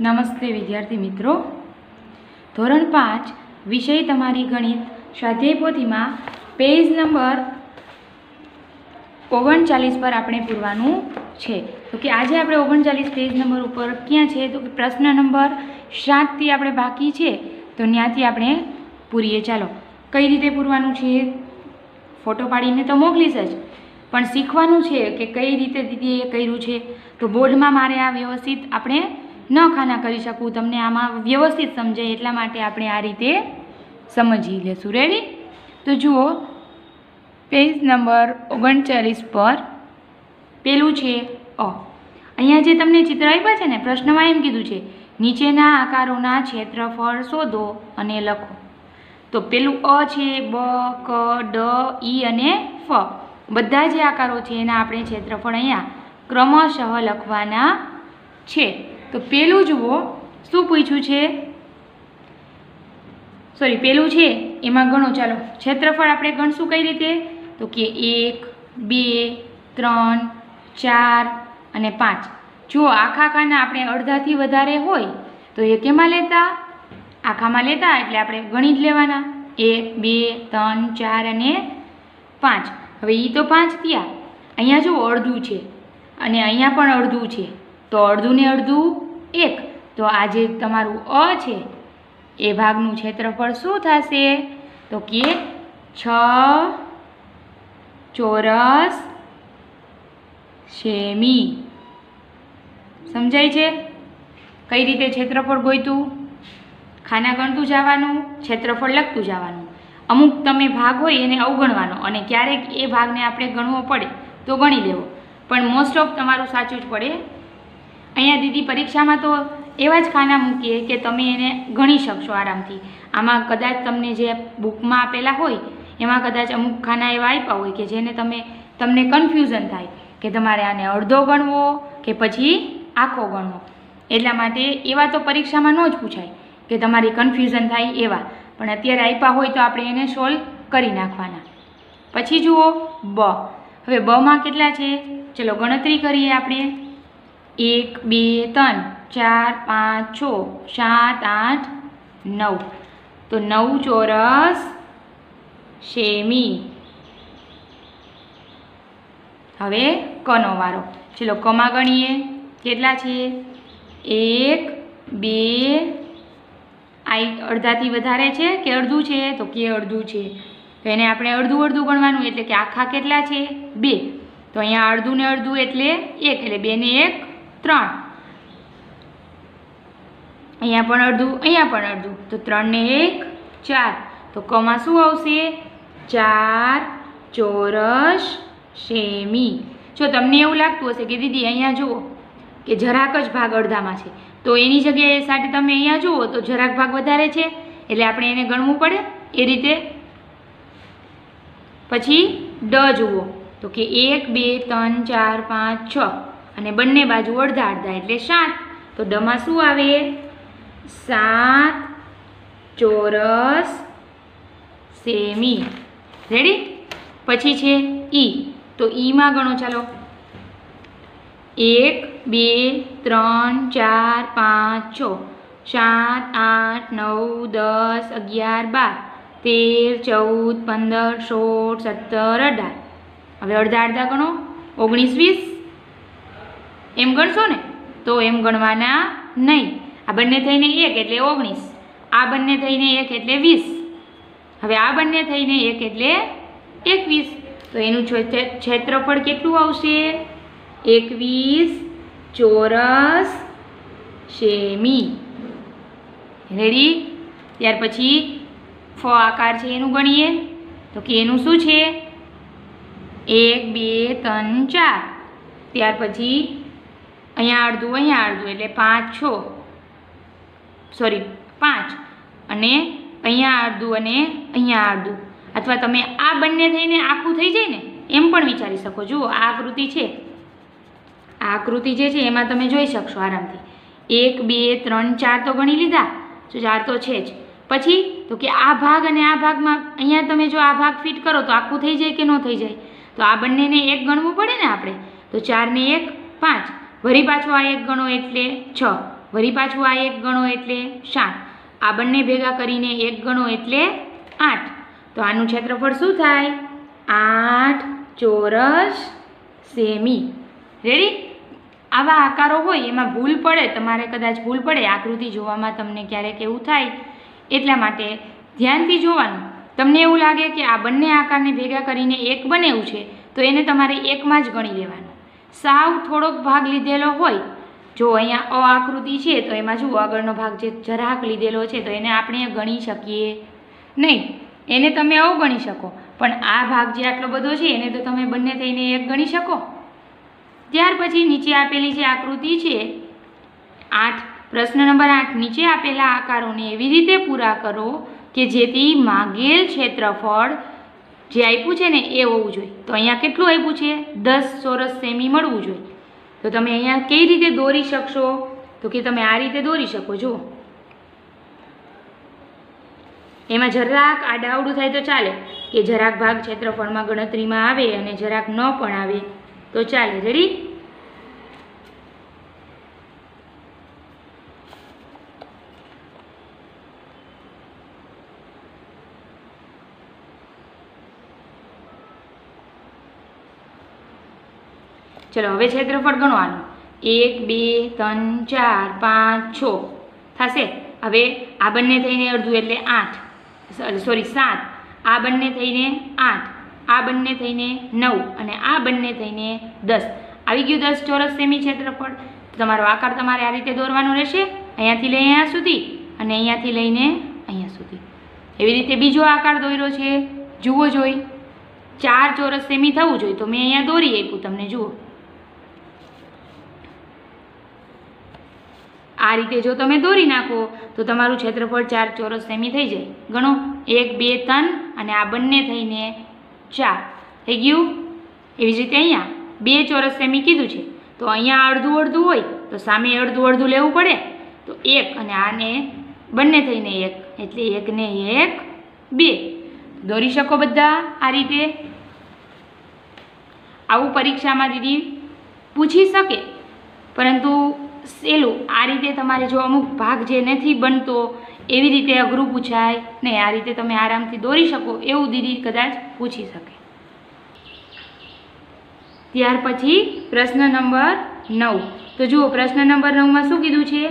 નમસ્તે વિદ્યાર્થી મિત્રો. ધોરણ પાંચ, વિષય તમારી ગણિત, સ્વાધ્યાય પેજ નંબર ઓગણચાલીસ પર આપણે પૂરવાનું છે. તો કે આજે આપણે ઓગણચાલીસ પેજ નંબર ઉપર ક્યાં છે? તો કે પ્રશ્ન નંબર સાતથી આપણે બાકી છે. તો ત્યાંથી આપણે પૂરીએ. ચાલો, કઈ રીતે પૂરવાનું છે? ફોટો પાડીને તો મોકલીશ જ. પણ શીખવાનું છે કે કઈ રીતે દીદીએ કર્યું છે? તો બોર્ડમાં મારે આ વ્યવસ્થિત આપણે ન ખાના કરી શકું, તમને આમાં વ્યવસ્થિત સમજાય એટલા માટે આપણે આ રીતે સમજી લેશું. રેડી તો જુઓ પેજ નંબર ઓગણચાલીસ પર પેલું છે અ. અહીંયા જે તમને ચિત્ર આપ્યા છે ને, પ્રશ્નમાં એમ કીધું છે, નીચેના આકારોના ક્ષેત્રફળ શોધો અને લખો. તો પેલું અ છે બ, ક, ડ ઈ અને ફ. બધા જે આકારો છે એના આપણે ક્ષેત્રફળ અહીંયા ક્રમશઃ લખવાના છે. તો પેલું જુઓ, શું પૂછ્યું છે? સોરી પેલું છે? એમાં ગણો, ચાલો. ક્ષેત્રફળ આપણે ગણશું કઈ રીતે? તો કે એક, બે, ત્રણ, ચાર અને પાંચ. જુઓ આખા ખાના આપણે અડધાથી વધારે હોય, તો એ કેમાં લેતા? આખામાં લેતા, એટલે આપણે ગણી જ લેવાના. એક, બે, ત્રણ, ચાર અને પાંચ. હવે એ તો પાંચ થયા. અહીંયા જુઓ, અડધું છે. અને અહીંયા પણ અડધું છે. તો અડધું ને અડધું એક. તો આ જે તમારું અ છે, એ ભાગનું ક્ષેત્રફળ શું થશે? તો કે છ ચોરસ સેમી. સમજાય છે? કઈ રીતે ક્ષેત્રફળ ગોઈતું ખાના ગણતું જવાનું, ક્ષેત્રફળ લખતું જવાનું. અમુક તમે ભાગ હોય એને અવગણવાનો અને ક્યારેક એ ભાગને આપણે ગણવો પડે તો ગણી લેવો. પણ મોસ્ટ ઓફ તમારું સાચું જ પડે અહીંયા દીદી પરીક્ષામાં તો એવા જ ખાના મૂકીએ કે તમે એને ગણી શકશો આરામથી. આમાં કદાચ તમને જે બુકમાં આપેલા હોય, એમાં કદાચ અમુક ખાના એવા આપ્યા હોય કે જેને તમે, તમને કન્ફ્યુઝન થાય કે તમારે આને અડધો ગણવો કે પછી આખો ગણવો. એટલા માટે એવા તો પરીક્ષામાં ન જ પૂછાય કે તમારી કન્ફ્યુઝન થાય એવા. પણ અત્યારે આપ્યા હોય તો આપણે એને સોલ્વ કરી નાખવાના. પછી જુઓ બ. હવે બમાં કેટલા છે? ચલો ગણતરી કરીએ આપણે. એક, બે, ત્રણ, ચાર, પાંચ, છ, સાત, આઠ, નવ. તો નવ ચોરસ સેમી. હવે કનો વારો. ચલો કમાં ગણીએ. કેટલા છે? એક, બે, આઈ, અડધાથી વધારે છે કે અડધું છે? તો કે અડધું છે. તો એને આપણે અડધું અડધું ગણવાનું એટલે કે આખા કેટલા છે? બે. તો અહીંયા અડધું ને અડધું એટલે એક, એટલે બેને એક ત્રણ. અહીંયા પણ અડધું, અહીંયા પણ અડધું. તો ત્રણને એક, ચાર. તો કમાં શું આવશે? ચાર, ચોરસ, સેમી. જો તમને એવું લાગતું હશે કે દીદી અહીંયા જુઓ, કે જરાક જ ભાગ અડધામાં છે. તો એની જગ્યાએ સાથે તમે અહીંયા જુઓ, તો જરાક ભાગ વધારે છે. એટલે આપણે એને ગણવું પડે. એ રીતે. પછી ડ જુઓ. તો કે એક, બે, ત્રણ, ચાર, પાંચ, છ. અને બંને બાજુ અડધા અડધા એટલે સાત. તો ડમાં શું આવે? સાત ચોરસ સેમી. રેડી પછી છે ઈ. તો ઈમાં ગણો ચાલો. એક, બે, ત્રણ, ચાર, પાંચ, છ. સાત, આઠ, નવ, દસ, અગિયાર, બાર. તેર, ચૌદ, પંદર, સોળ, સત્તર, અઢાર. હવે અડધા અડધા ગણો. ઓગણીસ, વીસ. એમ ગણશો ને? તો એમ ગણવાના નહીં. આ બંને થઈને એક એટલે ઓગણીસ. આ બંને થઈને એક એટલે વીસ. હવે આ બંને થઈને એક એટલે એકવીસ. તો એનું ક્ષેત્રફળ કેટલું આવશે? એકવીસ ચોરસ સેમી. રેડી ત્યાર પછી ફ આકાર છે એનું ગણીએ. તો કે એનું શું છે? એક, બે, ત્રણ, ચાર. ત્યાર પછી અહીંયા અડધું અહીંયા અડધું, એટલે પાંચ છ. સોરી પાંચ. અને અહીંયા અડધું અને અહીંયા અડધું. અથવા તમે આ બંને થઈને આખું થઈ જાય ને, એમ પણ વિચારી શકો. જુઓ, આ આકૃતિ છે. આ આકૃતિ જે છે, એમાં તમે જોઈ શકશો આરામથી. એક, બે, ત્રણ, ચાર તો ગણી લીધા. તો ચાર તો છે જ. પછી, તો કે આ ભાગ અને આ ભાગમાં અહીંયા તમે જો આ ભાગ ફિટ કરો, તો આખું થઈ જાય કે ન થઈ જાય? તો આ બંનેને એક ગણવું પડે ને આપણે? તો ચારને એક, પાંચ. વળી પાછો આ એક ગણો એટલે છ. વરી પાછું આ એક ગણો એટલે સાત. આ બંને ભેગા કરીને એક ગણો એટલે આઠ. તો આનું ક્ષેત્રફળ શું થાય? આઠ ચોરસ સેમી. રેડી આવા આકારો હોય, એમાં ભૂલ પડે, તમારે કદાચ ભૂલ પડે, આકૃતિ જોવામાં તમને ક્યારેક એવું થાય. એટલા માટે ધ્યાનથી જોવાનું. તમને એવું લાગે કે આ બંને આકારને ભેગા કરીને એક બનેવું છે, તો એને તમારે એકમાં જ ગણી લેવાનું. સાવ થોડોક ભાગ લીધેલો હોય, જો અહીંયા અ આકૃતિ છે, તો એમાં જુઓ, આગળનો ભાગ જે જરાક લીધેલો છે, તો એને આપણે ગણી શકીએ. નહીં, એને તમે અવગણી શકો, પણ આ ભાગ જે આટલો બધો છે, એને તો તમે બંને થઈને એક ગણી શકો. ત્યાર પછી નીચે આપેલી જે આકૃતિ છે, આઠ, પ્રશ્ન નંબર આઠ, નીચે આપેલા આકારોને એવી રીતે પૂરા કરો કે જેથી માગેલ ક્ષેત્રફળ જે આપ્યું છે ને એ હોવું જોઈએ. તો અહીંયા કેટલું આપ્યું છે? દસ ચોરસ સેમી મળવું જોઈએ. તો તમે અહીંયા કઈ રીતે દોરી શકશો? તો કે તમે આ રીતે દોરી શકો, જુઓ. એમાં જરાક આડાવડું થાય તો ચાલે. કે જરાક ભાગ ક્ષેત્રફળમાં ગણતરીમાં આવે અને જરાક ન પણ આવે તો ચાલે. રેડી ચલો, હવે ક્ષેત્રફળ ગણવાનું. એક, બે, ત્રણ, ચાર, પાંચ, છ. થશે? હવે આ બંને થઈને અડધું એટલે આઠ. સોરી, સાત. આ બંને થઈને આઠ. આ બંને થઈને નવ અને આ બંને થઈને દસ. આવી ગયું દસ ચોરસ સેમી ક્ષેત્રફળ તમારો આકાર તમારે આ રીતે દોરવાનો રહેશે. અહીંયાથી લઈ અહીંયા સુધી અને અહીંયાથી લઈને અહીંયા સુધી. એવી રીતે બીજો આકાર દોર્યો છે. જુઓ જોઈ. ચાર ચોરસ સેમી થવું જોઈએ. તો મેં અહીંયા દોરી આપ્યું. તમને જુઓ. આ રીતે જો તમે દોરી નાખો, તો તમારું ક્ષેત્રફળ ચાર ચોરસ સેમી થઈ જાય. ગણો. એક, બે, ત્રણ અને આ બંને થઈને ચાર. થઈ ગયું? એવી જ રીતે અહીંયા. બે ચોરસ સેમી કીધું છે. તો અહીંયા અડધું અડધું હોય, તો સામે અડધું અડધું લેવું પડે. તો એક અને આને બંને થઈને એક. એટલે એકને એક, બે. દોરી શકો બધા આ રીતે? આવું પરીક્ષામાં દીદી પૂછી શકે. પરંતુ સહેલું આ રીતે તમારે જો અમુક ભાગ જે નથી બનતો, એવી રીતે અઘરું પૂછાય નહીં. આ રીતે તમે આરામથી દોરી શકો એવું દીદી કદાચ પૂછી શકે. ત્યાર પછી પ્રશ્ન નંબર નવ. તો જુઓ, પ્રશ્ન નંબર નવમાં શું કીધું છે?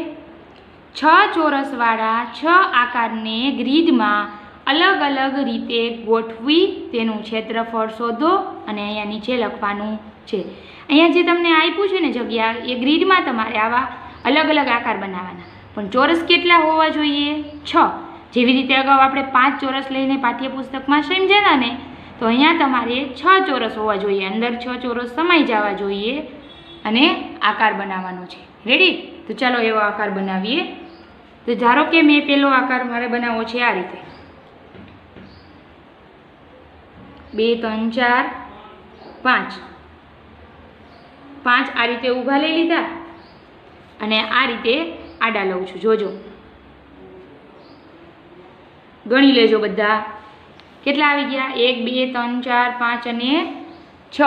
છ ચોરસવાળા છ આકારને ગ્રીડમાં અલગ અલગ રીતે ગોઠવી, તેનું ક્ષેત્રફળ શોધો અને અહીંયા નીચે લખવાનું છે. અહીંયા જે તમને આપ્યું છે ને જગ્યા, એ ગ્રીડમાં તમારે આવા અલગ અલગ આકાર બનાવવાના. પણ ચોરસ કેટલા હોવા જોઈએ? છ. જેવી રીતે અગાઉ આપણે પાંચ ચોરસ લઈને પાઠ્યપુસ્તકમાં સમજ્યા ને, તો અહીંયા તમારે છ ચોરસ હોવા જોઈએ. અંદર છ ચોરસ સમાઈ જવા જોઈએ અને આકાર બનાવવાનો છે. રેડી તો ચાલો એવો આકાર બનાવીએ. તો ધારો કે મેં પેલો આકાર મારે બનાવવો છે આ રીતે. બે, ત્રણ, ચાર, પાંચ. પાંચ આ રીતે ઊભા લઈ લીધા અને આ રીતે આડા લઉં છું. જોજો. ગણી લેજો બધા. કેટલા આવી ગયા? એક, બે, ત્રણ, ચાર, પાંચ અને છ.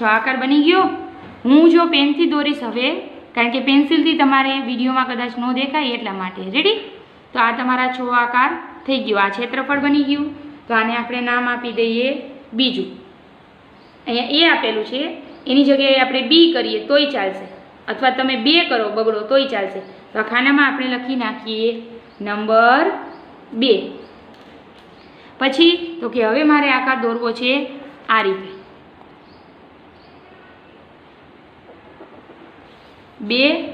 છ આકાર બની ગયો. હું જો પેનથી દોરીશ હવે, કારણ કે પેન્સિલથી તમારે વિડીયોમાં કદાચ ન દેખાય એટલા માટે. રેડી તો આ તમારા છ આકાર થઈ ગયો. આ ક્ષેત્રફળ બની ગયું. તો આને આપણે નામ આપી દઈએ બીજું. અહીંયા એ આપેલું છે એની જગ્યાએ આપણે બી કરીએ તોય ચાલશે. અથવા તમે બે કરો બગડો તોય ચાલશે. તો ખાનામાં આપણે લખી નાખીએ નંબર બે. પછી તો કે હવે મારે આકાર દોરવો છે આ રીતે. બે.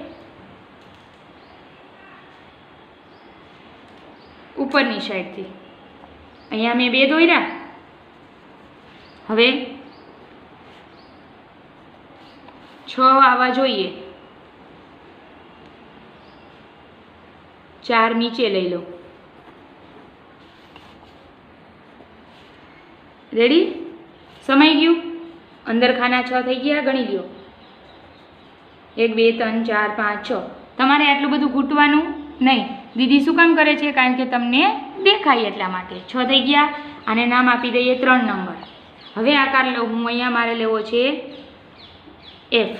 ઉપરની સાઈડથી અહીંયા મેં બે દોર્યા. હવે છ આવવા જોઈએ. ચાર નીચે લઈ લો. રેડી સમાઈ ગયું? અંદર ખાના છ થઈ ગયા, ગણી લ્યો. એક, બે, ત્રણ, ચાર, પાંચ, છ. તમારે આટલું બધું ઘૂંટવાનું નહીં. દીદી શું કામ કરે છે? કારણ કે તમને દેખાય એટલા માટે. છ થઈ ગયા, આને નામ આપી દઈએ ત્રણ નંબર. હવે આકાર લઉં હું અહીંયા મારે લેવો છે એફ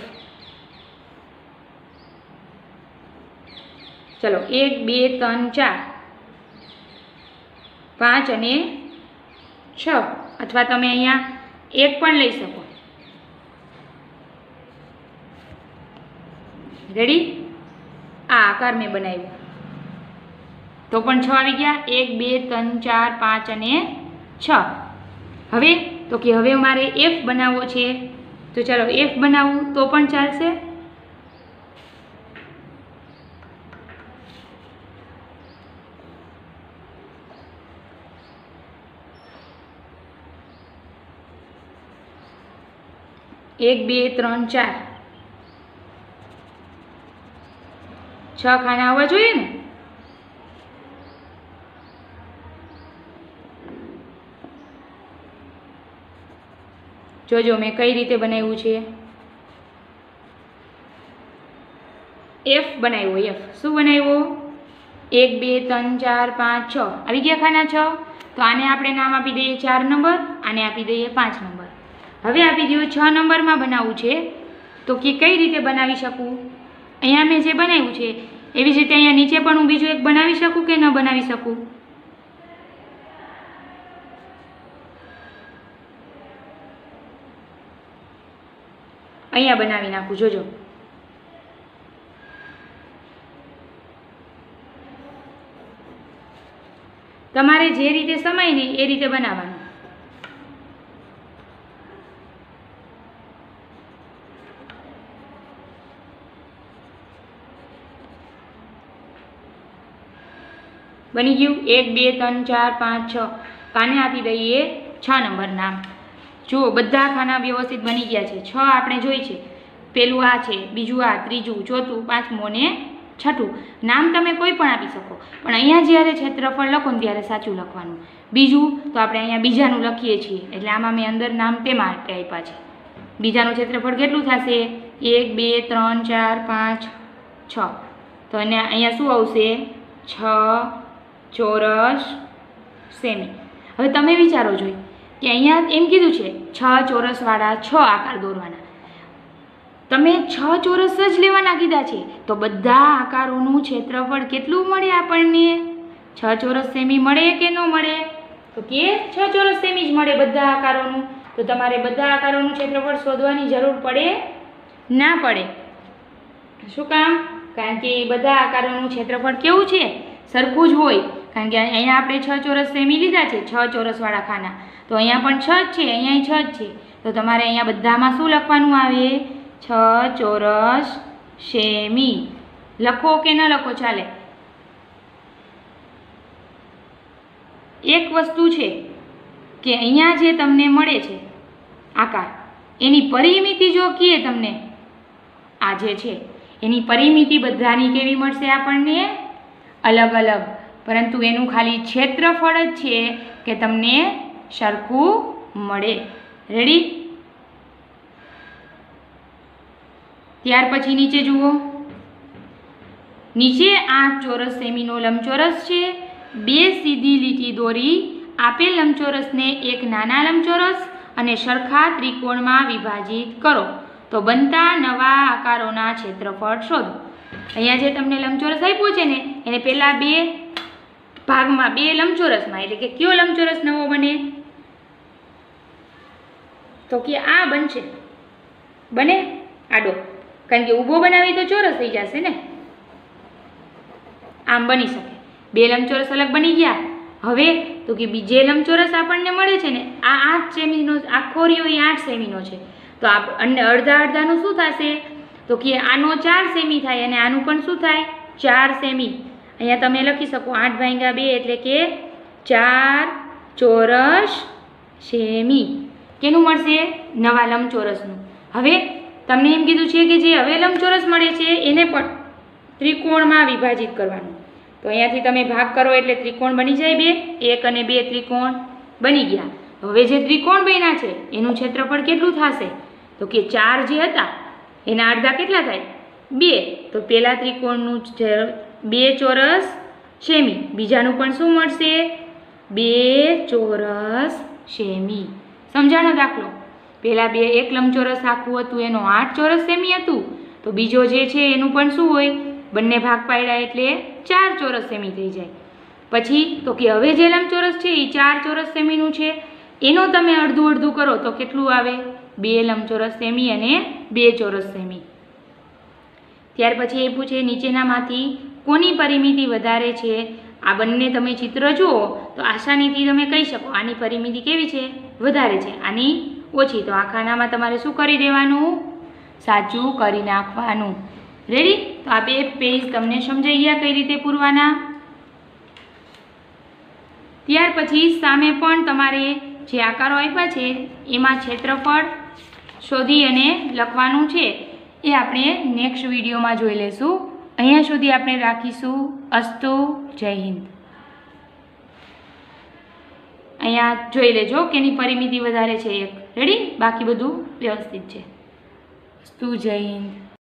ચલો, એક, બે, ત્રણ, ચાર. પાંચ અને છ. અથવા તમે અહીંયા એક પણ લઈ શકો. રેડી આ આકાર મેં બનાવ્યો. તો પણ છ આવી ગયા. એક, બે, ત્રણ, ચાર, પાંચ અને છ. હવે, તો કે હવે મારે એફ બનાવવો છે. તો ચાલો એફ બનાવવું તો પણ ચાલશે. એક, બે, ત્રણ, ચાર. છ ખાના આવવા જોઈએ ને? જોજો મેં કઈ રીતે બનાવ્યું છે? એફ બનાવ્યો એફ શું બનાવ્યો? એક, બે, ત્રણ, ચાર, પાંચ, છ. આવી ગયા ખાના છ? તો આને આપણે નામ આપી દઈએ ચાર નંબર, આને આપી દઈએ પાંચ નંબર. હવે આપી દઈએ છ નંબરમાં બનાવવું છે. તો કે કઈ રીતે બનાવી શકું? અહીંયા મેં જે બનાવ્યું છે, એવી જ રીતે અહીંયા નીચે પણ હું બીજું એક બનાવી શકું કે ન બનાવી શકું? અહીંયા બનાવી નાખું, જોજો. તમારે જે રીતે સમય ને એ રીતે બનાવવાનું. બની ગયું એક, બે, ત્રણ, ચાર, પાંચ, છ. કાને આપી દઈએ? છ નંબર નામ. જુઓ, બધા ખાના વ્યવસ્થિત બની ગયા છે. છ આપણે જોઈ છે. પેલું આ છે, બીજું આ, ત્રીજું, ચોથું, પાંચમું ને છઠ્ઠું. નામ તમે કોઈ પણ આપી શકો. પણ અહીંયા જ્યારે ક્ષેત્રફળ લખો ને ત્યારે સાચું લખવાનું. બીજું, તો આપણે અહીંયા બીજાનું લખીએ છીએ. એટલે આમાં મેં અંદર નામ તે માટે આપ્યા છે. બીજાનું ક્ષેત્રફળ કેટલું થશે? એક, બે, ત્રણ, ચાર, પાંચ, છ. તો એને અહીંયા શું આવશે? છ, ચોરસ, સેમી. હવે તમે વિચારો જોઈ. કે અહીંયા એમ કીધું છે, છ ચોરસવાળા, છ આકાર દોરવાના. તમે છ ચોરસ જ લેવાના કીધા છે, તો બધા આકારોનું ક્ષેત્રફળ કેટલું મળે આપણને? છ ચોરસ સેમી મળે કે ન મળે? તો કે છ ચોરસ સેમી જ મળે બધા આકારોનું. તો તમારે બધા આકારોનું ક્ષેત્રફળ શોધવાની જરૂર પડે? ના પડે. શું કામ? કારણ કે બધા આકારોનું ક્ષેત્રફળ કેવું છે? સરખું જ હોય. કારણ કે અહીંયા આપણે છ ચોરસ સેમી લીધા છે, છ ચોરસવાળા ખાના. તો અહીંયા પણ છ જ છે અહીંયા છ જ છે. તો તમારે અહીંયા બધામાં શું લખવાનું આવે? છ, ચોરસ સેમી લખો કે ન લખો, ચાલે. એક વસ્તુ છે કે અહીંયા જે તમને મળે છે આકાર, એની પરિમિતિ જો કીએ તમને, આ જે છે, એની પરિમિતિ બધાની કેવી મળશે આપણને? અલગ અલગ પરંતુ એનું ખાલી ક્ષેત્રફળ જ છે કે તમને સરખું મળે. રેડી ત્યાર પછી નીચે જુઓ. નીચે આઠ ચોરસ સેમીનો લંબચોરસ છે. બે સીધી લીટી દોરી આપેલ લંબચોરસને એક નાના લંબચોરસ અને સરખા ત્રિકોણમાં વિભાજિત કરો. તો બનતા નવા આકારોના ક્ષેત્રફળ શોધો. અહીંયા જે તમને લંબચોરસ આપ્યો છે ને, એને પહેલાં બે ભાગમાં, બે લંબચોરસમાં, એટલે કે કયો લંબચોરસ નવો બને? તો કે આ બનશે. બને આડો. કારણ કે ઊભો બનાવી તો ચોરસ થઈ જશે ને. આમ બની શકે. બે લંબચોરસ અલગ બની ગયા. હવે તો કે બીજે લંબચોરસ આપણને મળે છે ને. આ આઠ સેમીનો આખો રહ્યો એ આઠ સેમીનો છે. તો આપ, અને અડધા અડધાનું શું થશે? તો કે આનો ચાર સેમી થાય અને આનું પણ શું થાય? ચાર સેમી. અહીંયા તમે લખી શકો આઠ ભાંગ્યા બે એટલે કે ચાર ચોરસ સેમી. કેનું મળશે? નવા લંબચોરસનું. હવે તમને એમ કીધું છે કે જે હવે લંબચોરસ મળે છે, એને પણ ત્રિકોણમાં વિભાજિત કરવાનું. તો અહીંયાથી તમે ભાગ કરો એટલે ત્રિકોણ બની જાય બે, એક અને બે ત્રિકોણ બની ગયા. હવે જે ત્રિકોણ બન્યા છે, એનું ક્ષેત્રફળ કેટલું થશે? તો કે ચાર જે હતા, એના અડધા કેટલા થાય? બે. તો પેલા ત્રિકોણનું બે ચોરસ સેમી. બીજાનું પણ શું મળશે? બે ચોરસ સેમી. સમજાણો દાખલો. પહેલાં બે એક લંબચોરસ આખું હતું, એનું આઠ ચોરસ સેમી હતું. તો બીજો જે છે એનું પણ શું હોય? બંને ભાગ પાડ્યા એટલે ચાર ચોરસ સેમી થઈ જાય. પછી તો કે હવે જે લંબચોરસ છે એ ચાર ચોરસ સેમીનું છે. એનો તમે અડધું અડધું કરો તો કેટલું આવે? બે લંબચોરસ સેમી અને બે ચોરસ સેમી. ત્યાર પછી એ પૂછે, નીચેનામાંથી કોની પરિમિતિ વધારે છે? આ બંને તમે ચિત્ર જુઓ તો આસાનીથી તમે કહી શકો. આની પરિમિતિ કેવી છે? વધારે છે. આની ઓછી. તો આ ખાનામાં તમારે શું કરી દેવાનું? સાચું કરી નાખવાનું. રેડી તો આ બે પેજ તમને સમજાઈ ગયા કઈ રીતે પૂરવાના? ત્યાર પછી સામે પણ તમારે જે આકારો આપ્યા છે, એમાં ક્ષેત્રફળ શોધી અને લખવાનું છે. એ આપણે નેક્સ્ટ વિડીયોમાં જોઈ લેશું. અહીંયા સુધી આપણે રાખીશું. અસ્તુ, જય હિન્દ. અહીંયા જોઈ લેજો કે એની પરિમિતિ વધારે છે એક. રેડી બાકી બધું વ્યવસ્થિત છે. સ્તુ જય